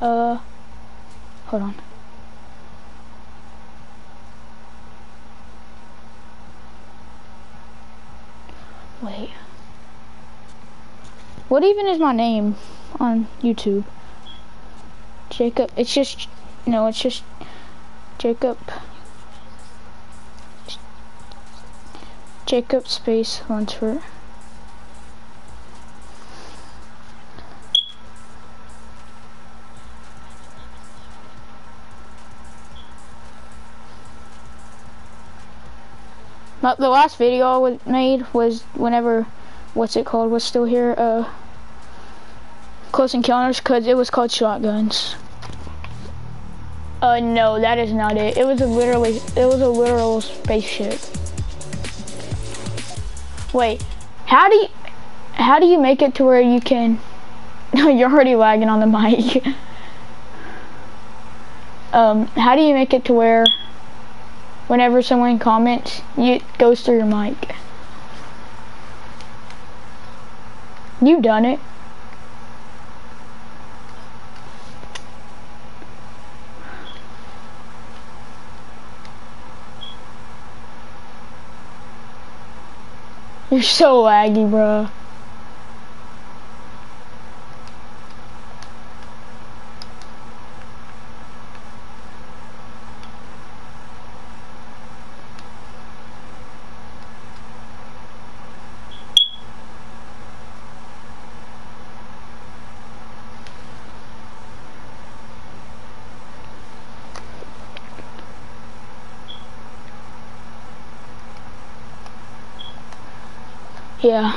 Uh, hold on. Wait. What even is my name on YouTube? Jacob. It's just, no, it's just Jacob. Jacob Space Lunsford. The last video I made was whenever, what's it called, was still here, uh, Close Encounters, because it was called Shotguns. Uh, no, that is not it. It was a literally, it was a literal spaceship. Wait, how do you, how do you make it to where you can, No, you're already lagging on the mic. um, how do you make it to where whenever someone comments, it goes through your mic. You've done it. You're so laggy, bro. Yeah.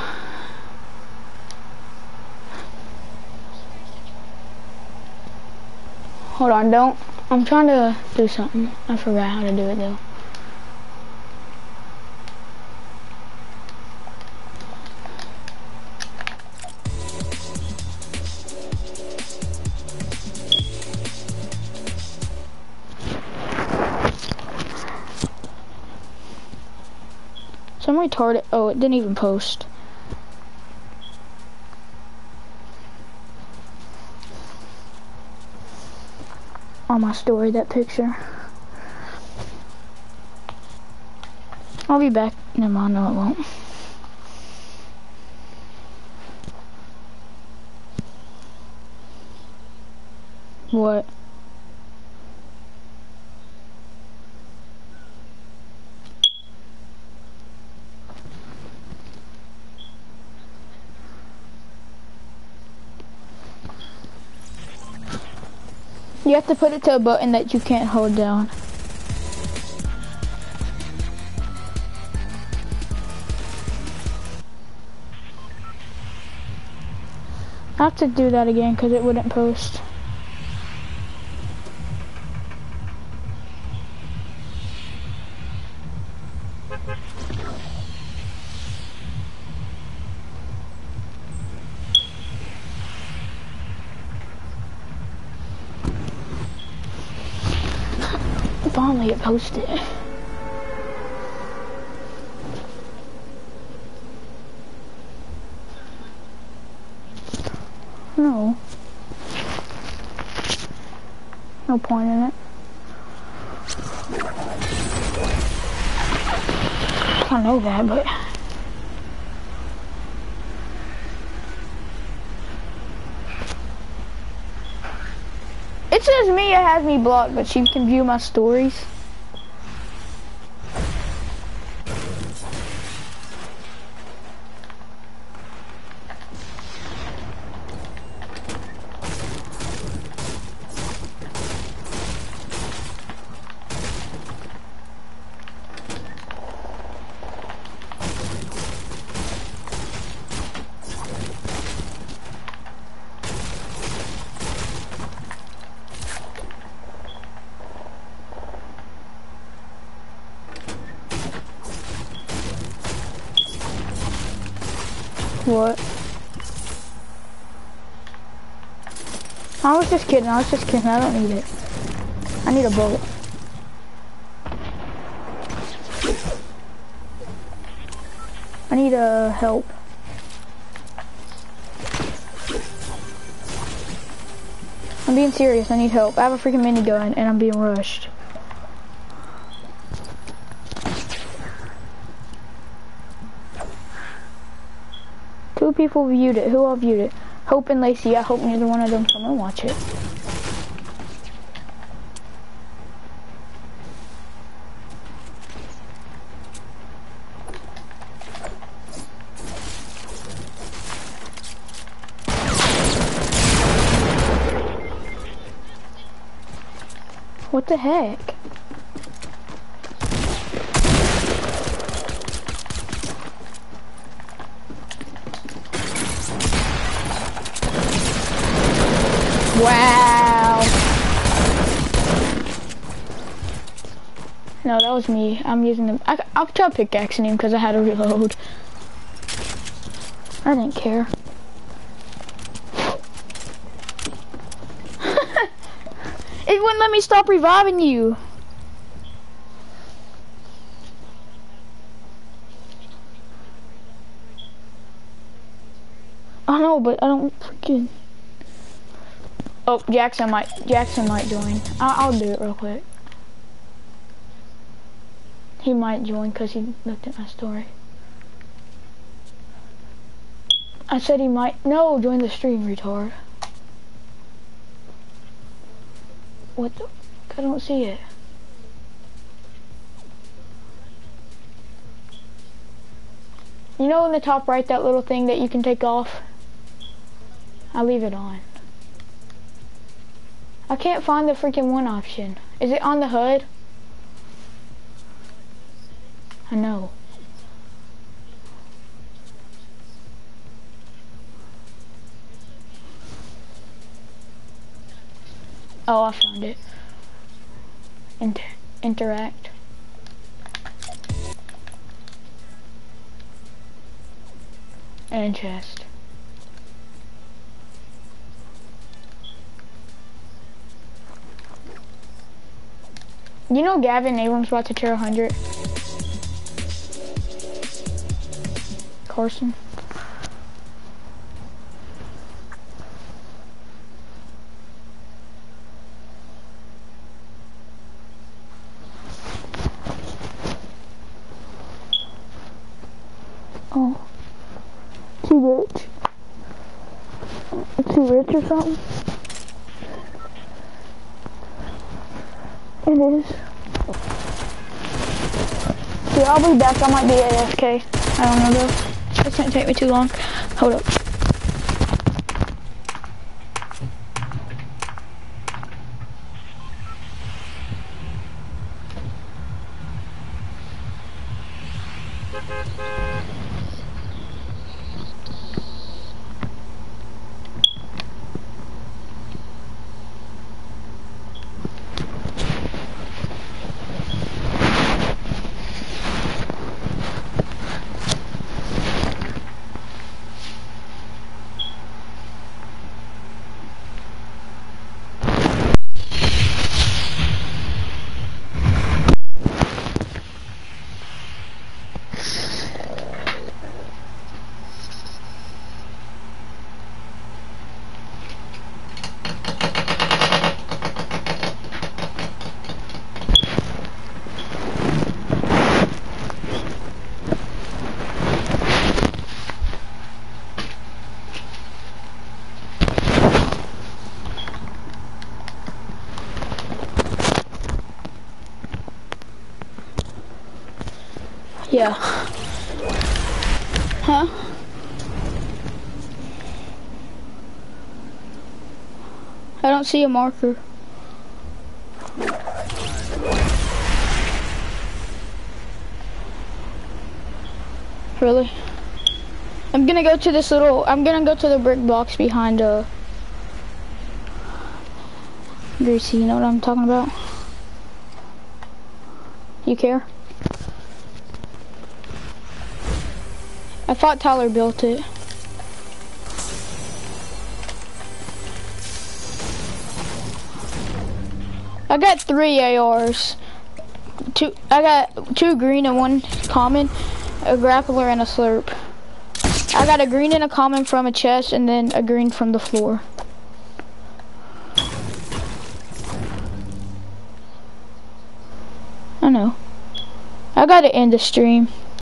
Hold on, don't. I'm trying to do something. I forgot how to do it though. Some retarded. Oh, it didn't even post. On my story, that picture. I'll be back. Never mind, no, it won't. What? You have to put it to a button that you can't hold down. I have to do that again because it wouldn't post. Finally get posted. No. No point in it. I know that, but... It says Mia has me blocked, but she can view my stories. What? I was just kidding, I was just kidding, I don't need it. I need a bullet. I need uh, help. I'm being serious. I need help. I have a freaking minigun and I'm being rushed. People viewed it. Who all viewed it? Hope and Lacey. I hope neither one of them come and watch it. What the heck? Wow. No, that was me. I'm using the... I, I'll try pickaxing him because I had to reload. I didn't care. it wouldn't let me stop reviving you. I know, but I don't freaking. Oh, Jackson might Jackson might join. I'll, I'll do it real quick. He might join because he looked at my story. I said he might. No, join the stream, retard. What the? I don't see it. You know in the top right, that little thing that you can take off? I leave it on. I can't find the freaking one option. Is it on the hood? I know. Oh, I found it. Inter interact. And chest. You know Gavin Abrams about to tier 100? Carson. Oh. Too rich. Too rich or something? It is. Yeah, I'll be back. I might be AFK. I don't know though. It's gonna take me too long. Hold up. Huh? I don't see a marker. Really? I'm gonna go to this little, I'm gonna go to the brick box behind uh, Greasy, you know what I'm talking about? You care? I thought Tyler built it. I got three ARs. Two, I got two green and one common, a grappler and a slurp. I got a green and a common from a chest and then a green from the floor. I know. I gotta end the stream.